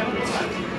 I don't know.